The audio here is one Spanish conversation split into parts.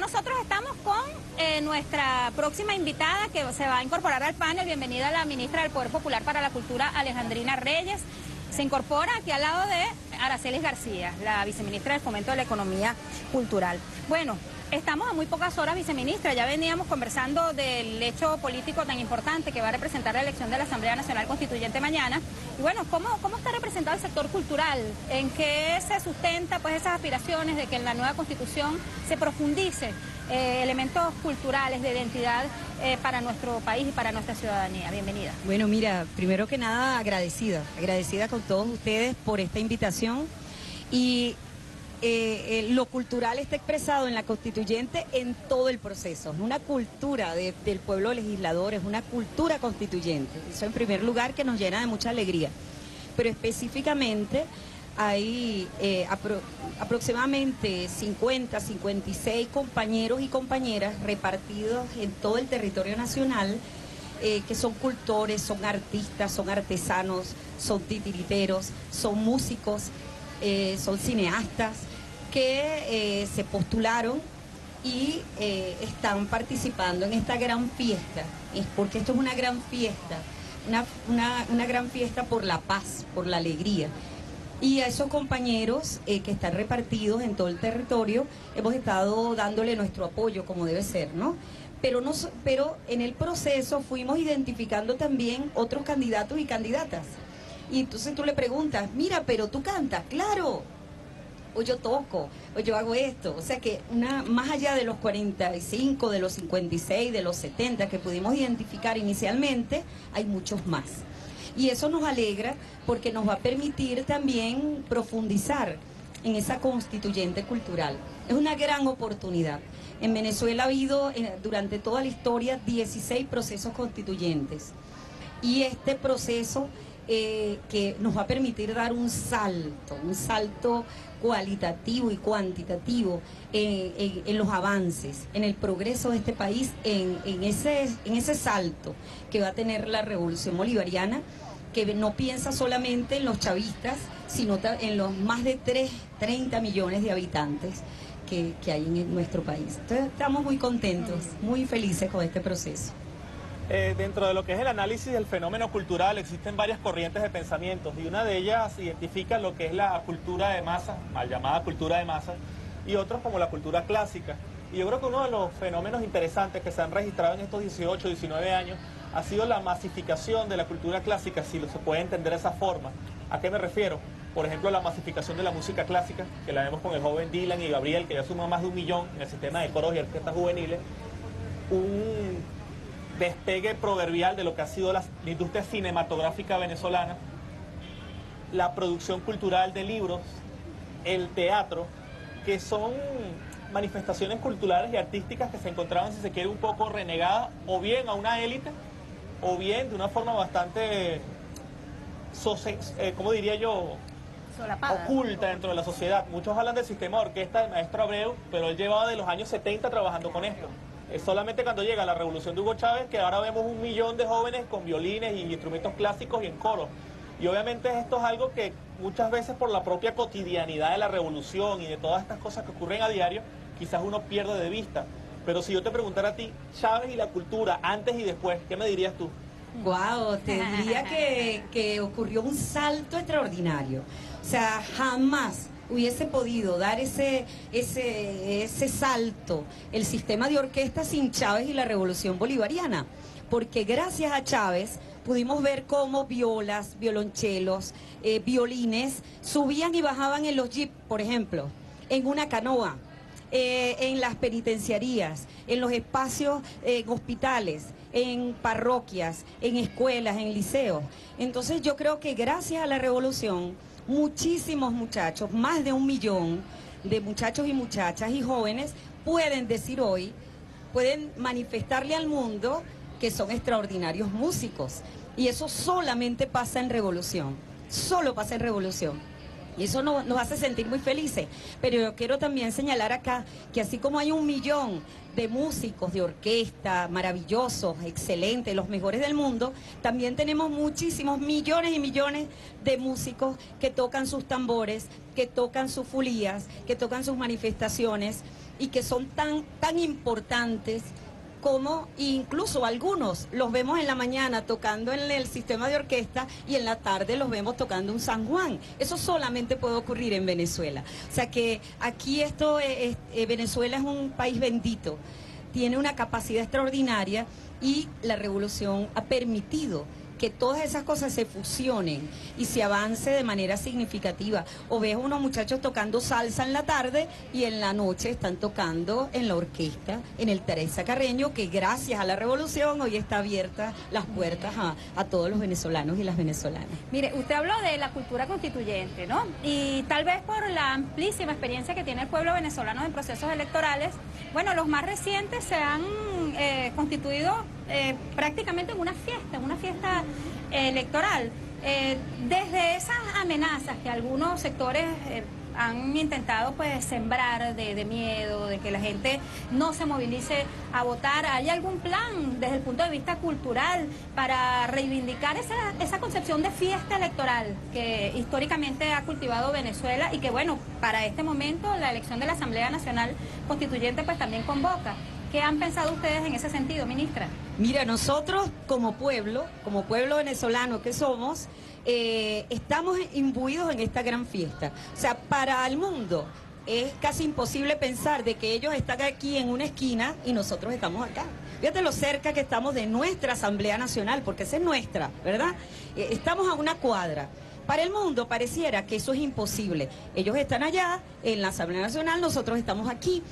nosotros estamos con eh, nuestra próxima invitada que se va a incorporar al panel. Bienvenida a la ministra del Poder Popular para la Cultura, Alejandrina Reyes. Se incorpora aquí al lado de Aracelis García, la viceministra del Fomento de la Economía Cultural. Bueno, Estamos a muy pocas horas, viceministra. Ya veníamos conversando del hecho político tan importante que va a representar la elección de la Asamblea Nacional Constituyente mañana. Y bueno, ¿cómo, cómo está representado el sector cultural? ¿En qué se sustenta pues esas aspiraciones de que en la nueva Constitución se profundice eh, elementos culturales de identidad eh, para nuestro país y para nuestra ciudadanía? Bienvenida. Bueno, mira, primero que nada agradecida, agradecida con todos ustedes por esta invitación y eh, eh, lo cultural está expresado en la constituyente en todo el proceso. Es una cultura del pueblo legislador, es una cultura constituyente. Eso en primer lugar que nos llena de mucha alegría. Pero específicamente hay eh, aproximadamente 50, 56 compañeros y compañeras repartidos en todo el territorio nacional. que son cultores, son artistas, son artesanos, son titiriteros, son músicos, son cineastas, que eh, se postularon y eh, están participando en esta gran fiesta, es porque esto es una gran fiesta, una, gran fiesta por la paz, por la alegría. Y a esos compañeros eh, que están repartidos en todo el territorio, hemos estado dándole nuestro apoyo como debe ser, ¿no? Pero, pero en el proceso fuimos identificando también otros candidatos y candidatas. Y entonces tú le preguntas, mira, pero tú cantas, claro, o yo toco, o yo hago esto. O sea que una, más allá de los 45, de los 56, de los 70 que pudimos identificar inicialmente, hay muchos más. Y eso nos alegra porque nos va a permitir también profundizar en esa constituyente cultural. Es una gran oportunidad. En Venezuela ha habido eh, durante toda la historia 16 procesos constituyentes. Y este proceso eh, que nos va a permitir dar un salto, un salto cualitativo y cuantitativo en, los avances, en el progreso de este país, en, ese, en ese salto que va a tener la revolución bolivariana, que no piensa solamente en los chavistas, sino en los más de 3, 30 millones de habitantes que, que hay en nuestro país. Entonces estamos muy contentos, muy felices con este proceso. Eh, dentro de lo que es el análisis del fenómeno cultural existen varias corrientes de pensamientos y una de ellas identifica lo que es la cultura de masa, mal llamada cultura de masa, y otros como la cultura clásica. Y yo creo que uno de los fenómenos interesantes que se han registrado en estos 18, 19 años ha sido la masificación de la cultura clásica, si se puede entender de esa forma. ¿A qué me refiero? Por ejemplo, la masificación de la música clásica, que la vemos con el joven Dylan y Gabriel, que ya suma más de un millón en el sistema de coros y orquestas juveniles. Un despegue proverbial de lo que ha sido la, industria cinematográfica venezolana, la producción cultural de libros, el teatro, que son manifestaciones culturales y artísticas que se encontraban, si se quiere, un poco renegadas, o bien a una élite, o bien de una forma bastante, eh, ¿cómo diría yo? oculta dentro de la sociedad. Muchos hablan del sistema de orquesta del maestro Abreu, pero él llevaba de los años 70 trabajando con esto. Es solamente cuando llega la revolución de Hugo Chávez que ahora vemos un millón de jóvenes con violines y instrumentos clásicos y en coro. Y obviamente esto es algo que muchas veces por la propia cotidianidad de la revolución y de todas estas cosas que ocurren a diario, quizás uno pierde de vista. Pero si yo te preguntara a ti, Chávez y la cultura, antes y después, ¿qué me dirías tú? Wow, te diría que, que ocurrió un salto extraordinario. O sea, jamás hubiese podido dar ese, ese, ese salto el sistema de orquesta sin Chávez y la revolución bolivariana. Porque gracias a Chávez pudimos ver cómo violas, violonchelos, eh, violines subían y bajaban en los jeeps, por ejemplo, en una canoa, eh, en las penitenciarías, en los espacios, en hospitales, en parroquias, en escuelas, en liceos. Entonces yo creo que gracias a la revolución muchísimos muchachos, más de un millón de muchachos y muchachas y jóvenes pueden decir hoy, pueden manifestarle al mundo que son extraordinarios músicos. Y eso solamente pasa en revolución, solo pasa en revolución. Y eso nos, nos hace sentir muy felices. Pero yo quiero también señalar acá que así como hay un millón de músicos de orquesta maravillosos, excelentes, los mejores del mundo, también tenemos muchísimos millones y millones de músicos que tocan sus tambores, que tocan sus fulías, que tocan sus manifestaciones y que son tan, tan importantes como incluso algunos los vemos en la mañana tocando en el sistema de orquesta y en la tarde los vemos tocando un San Juan. Eso solamente puede ocurrir en Venezuela. O sea que aquí esto es, eh, Venezuela es un país bendito, tiene una capacidad extraordinaria y la revolución ha permitido que todas esas cosas se fusionen y se avance de manera significativa. O ves unos muchachos tocando salsa en la tarde y en la noche están tocando en la orquesta, en el Teresa Carreño, que gracias a la revolución hoy está abierta las puertas a, todos los venezolanos y las venezolanas. Mire, usted habló de la cultura constituyente, ¿no? Y tal vez por la amplísima experiencia que tiene el pueblo venezolano en procesos electorales, bueno, los más recientes se han eh, constituido eh, prácticamente en una fiesta, en una fiesta electoral. Eh, desde esas amenazas que algunos sectores eh, han intentado pues sembrar de, miedo, de que la gente no se movilice a votar, ¿hay algún plan desde el punto de vista cultural para reivindicar esa, esa concepción de fiesta electoral que históricamente ha cultivado Venezuela y que bueno, para este momento la elección de la Asamblea Nacional Constituyente pues también convoca? ¿Qué han pensado ustedes en ese sentido, ministra? Mira, nosotros como pueblo, como pueblo venezolano que somos, eh, estamos imbuidos en esta gran fiesta. O sea, para el mundo es casi imposible pensar de que ellos están aquí en una esquina y nosotros estamos acá. Fíjate lo cerca que estamos de nuestra Asamblea Nacional, porque esa es nuestra, ¿verdad? Eh, estamos a una cuadra. Para el mundo pareciera que eso es imposible. Ellos están allá, en la Asamblea Nacional, nosotros estamos aquí.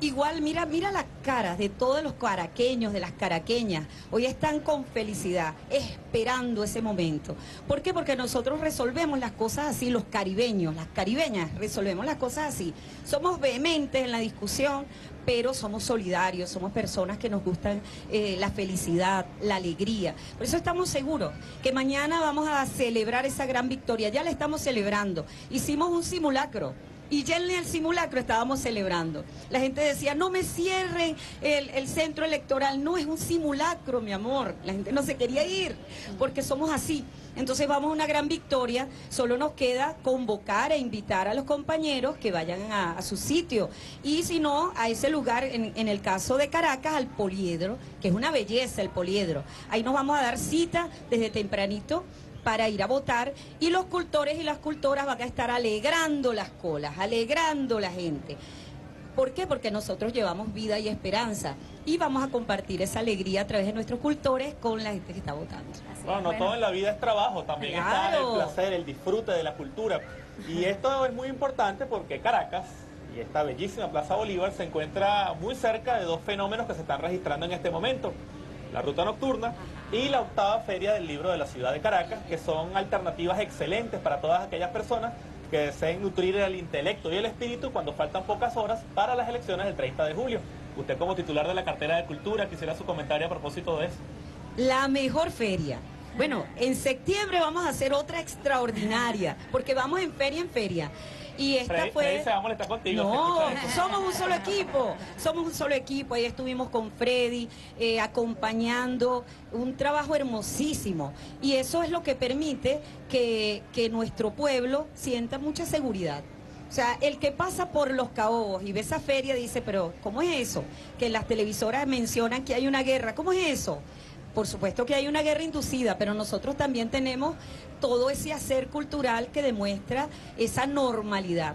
Igual, mira, mira las caras de todos los caraqueños, de las caraqueñas. Hoy están con felicidad, esperando ese momento. ¿Por qué? Porque nosotros resolvemos las cosas así, los caribeños, las caribeñas, resolvemos las cosas así. Somos vehementes en la discusión, pero somos solidarios, somos personas que nos gustan eh, la felicidad, la alegría. Por eso estamos seguros que mañana vamos a celebrar esa gran victoria. Ya la estamos celebrando. Hicimos un simulacro y ya en el simulacro estábamos celebrando. La gente decía, no me cierren el, centro electoral. No, es un simulacro, mi amor. La gente no se quería ir porque somos así. Entonces vamos a una gran victoria. Solo nos queda convocar e invitar a los compañeros que vayan a, su sitio. Y si no, a ese lugar, en, en el caso de Caracas, al poliedro, que es una belleza el poliedro. Ahí nos vamos a dar cita desde tempranito para ir a votar y los cultores y las cultoras van a estar alegrando las colas, alegrando la gente. ¿Por qué? Porque nosotros llevamos vida y esperanza y vamos a compartir esa alegría a través de nuestros cultores con la gente que está votando. Bueno, no todo en la vida es trabajo, también está el placer, el disfrute de la cultura. Y esto es muy importante porque Caracas y esta bellísima Plaza Bolívar se encuentra muy cerca de dos fenómenos que se están registrando en este momento la ruta nocturna y la octava feria del libro de la ciudad de Caracas, que son alternativas excelentes para todas aquellas personas que deseen nutrir el intelecto y el espíritu cuando faltan pocas horas para las elecciones del 30 de julio. Usted como titular de la cartera de cultura, quisiera su comentario a propósito de eso. La mejor feria. Bueno, en septiembre vamos a hacer otra extraordinaria, porque vamos en feria en feria. Y esta fue... No, somos un solo equipo, somos un solo equipo. Ahí estuvimos con Freddy, eh, acompañando un trabajo hermosísimo. Y eso es lo que permite que, que nuestro pueblo sienta mucha seguridad. O sea, el que pasa por los caobos y ve esa feria dice, pero ¿cómo es eso? Que las televisoras mencionan que hay una guerra, ¿cómo es eso? Por supuesto que hay una guerra inducida, pero nosotros también tenemos todo ese hacer cultural que demuestra esa normalidad.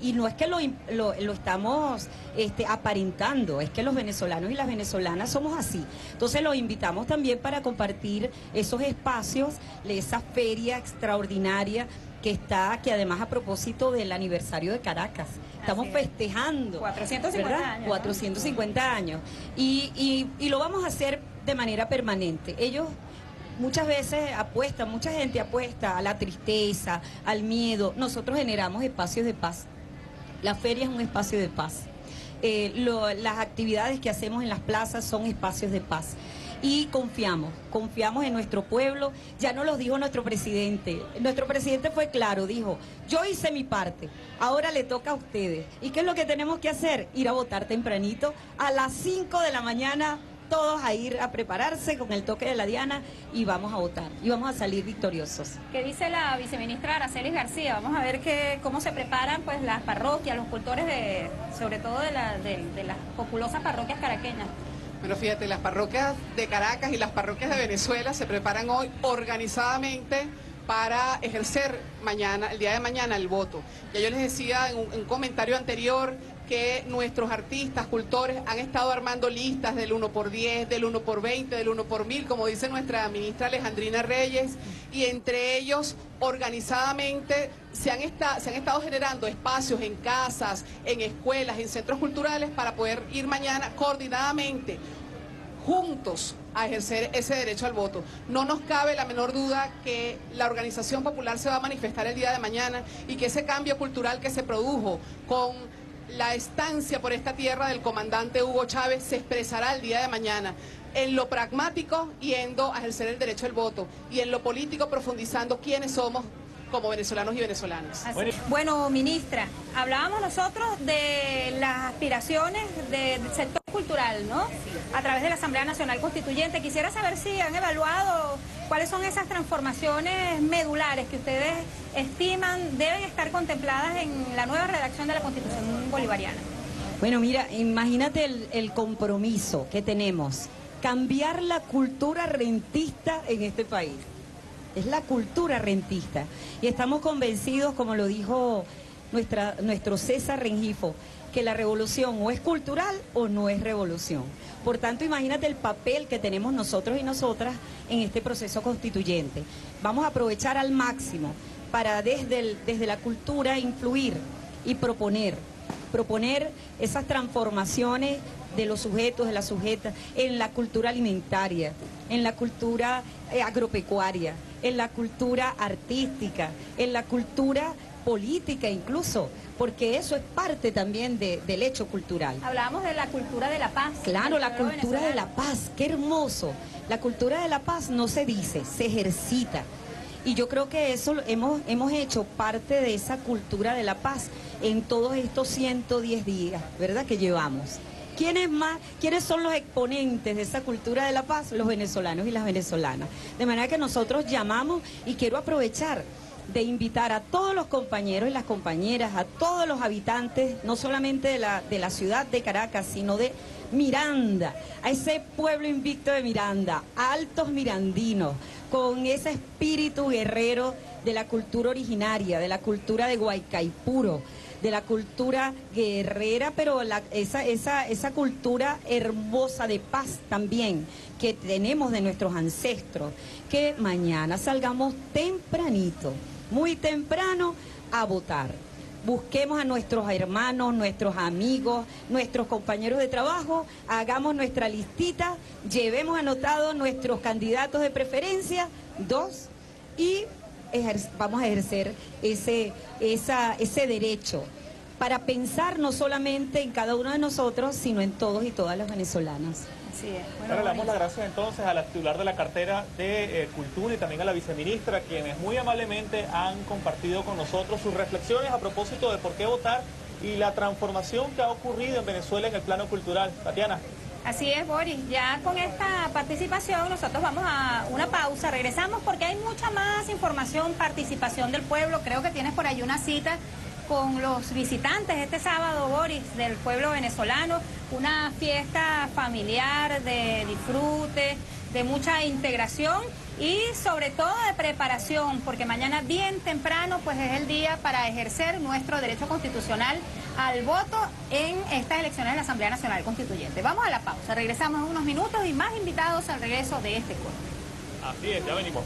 Y no es que lo, lo, estamos este, aparentando, es que los venezolanos y las venezolanas somos así. Entonces los invitamos también para compartir esos espacios, esa feria extraordinaria que está, que además a propósito del aniversario de Caracas, estamos festejando. 450 años. 450 años. Y, y lo vamos a hacer de manera permanente. Ellos muchas veces apuestan, mucha gente apuesta a la tristeza, al miedo. Nosotros generamos espacios de paz. La feria es un espacio de paz. Eh, las actividades que hacemos en las plazas son espacios de paz. Y confiamos, confiamos en nuestro pueblo. Ya nos lo dijo nuestro presidente. Nuestro presidente fue claro, dijo, yo hice mi parte, ahora le toca a ustedes. ¿Y qué es lo que tenemos que hacer? Ir a votar tempranito a las 5 de la mañana todos a ir a prepararse con el toque de la Diana y vamos a votar y vamos a salir victoriosos. ¿Qué dice la viceministra Aracelis García? Vamos a ver que, cómo se preparan pues las parroquias, los cultores de, sobre todo de, la, de las populosas parroquias caraqueñas. Bueno, fíjate, las parroquias de Caracas y las parroquias de Venezuela se preparan hoy organizadamente para ejercer mañana, el día de mañana, el voto. Ya yo les decía en un, comentario anterior que nuestros artistas, cultores han estado armando listas del 1 por 10, del 1 por 20, del 1 por 1000, como dice nuestra ministra Alejandrina Reyes, y entre ellos organizadamente se han, se han estado generando espacios en casas, en escuelas, en centros culturales para poder ir mañana coordinadamente juntos a ejercer ese derecho al voto. No nos cabe la menor duda que la organización popular se va a manifestar el día de mañana y que ese cambio cultural que se produjo con la estancia por esta tierra del comandante Hugo Chávez se expresará el día de mañana. En lo pragmático, yendo a ejercer el derecho al voto, y en lo político, profundizando quiénes somos como venezolanos y venezolanas. Bueno, ministra, hablábamos nosotros de las aspiraciones del sector cultural, ¿no? A través de la Asamblea Nacional Constituyente. Quisiera saber si han evaluado cuáles son esas transformaciones medulares que ustedes estiman deben estar contempladas en la nueva redacción de la Constitución bolivariana. Bueno, mira, imagínate el, el compromiso que tenemos, cambiar la cultura rentista en este país es la cultura rentista. Y estamos convencidos, como lo dijo nuestro César Rengifo, que la revolución o es cultural o no es revolución. Por tanto, imagínate el papel que tenemos nosotros y nosotras en este proceso constituyente. Vamos a aprovechar al máximo para desde, desde la cultura influir y proponer, proponer esas transformaciones de los sujetos, de las sujetas, en la cultura alimentaria, en la cultura eh, agropecuaria, en la cultura artística, en la cultura política incluso, porque eso es parte también del hecho cultural. Hablábamos de la cultura de la paz. Claro, la cultura de la paz, qué hermoso. La cultura de la paz no se dice, se ejercita. Y yo creo que eso hemos, hemos hecho parte de esa cultura de la paz en todos estos 110 días, ¿verdad? Que llevamos. ¿Quiénes más, quiénes son los exponentes de esa cultura de la paz? Los venezolanos y las venezolanas. De manera que nosotros llamamos y quiero aprovechar de invitar a todos los compañeros y las compañeras, a todos los habitantes, no solamente de la, de la ciudad de Caracas, sino de Miranda, a ese pueblo invicto de Miranda, altos mirandinos, con ese espíritu guerrero de la cultura originaria, de la cultura de Guaycaipuro, de la cultura guerrera, pero esa, esa, esa cultura hermosa de paz también que tenemos de nuestros ancestros, que mañana salgamos tempranito, muy temprano, a votar. Busquemos a nuestros hermanos, nuestros amigos, nuestros compañeros de trabajo, hagamos nuestra listita, llevemos anotados nuestros candidatos de preferencia, dos, y vamos a ejercer ese, esa, ese derecho para pensar no solamente en cada uno de nosotros, sino en todos y todas las venezolanas. Así es. Bueno, le damos las gracias entonces a la titular de la cartera de eh, Cultura y también a la viceministra, quienes muy amablemente han compartido con nosotros sus reflexiones a propósito de por qué votar y la transformación que ha ocurrido en Venezuela en el plano cultural. Tatiana. Así es, Boris. Ya con esta participación nosotros vamos a una pausa. Regresamos porque hay mucha más información, participación del pueblo. Creo que tienes por ahí una cita con los visitantes este sábado, Boris, del pueblo venezolano. Una fiesta familiar de disfrute, de mucha integración y sobre todo de preparación, porque mañana bien temprano pues es el día para ejercer nuestro derecho constitucional al voto en estas elecciones de la Asamblea Nacional Constituyente. Vamos a la pausa, regresamos en unos minutos y más invitados al regreso de este corte. Así es, ya venimos.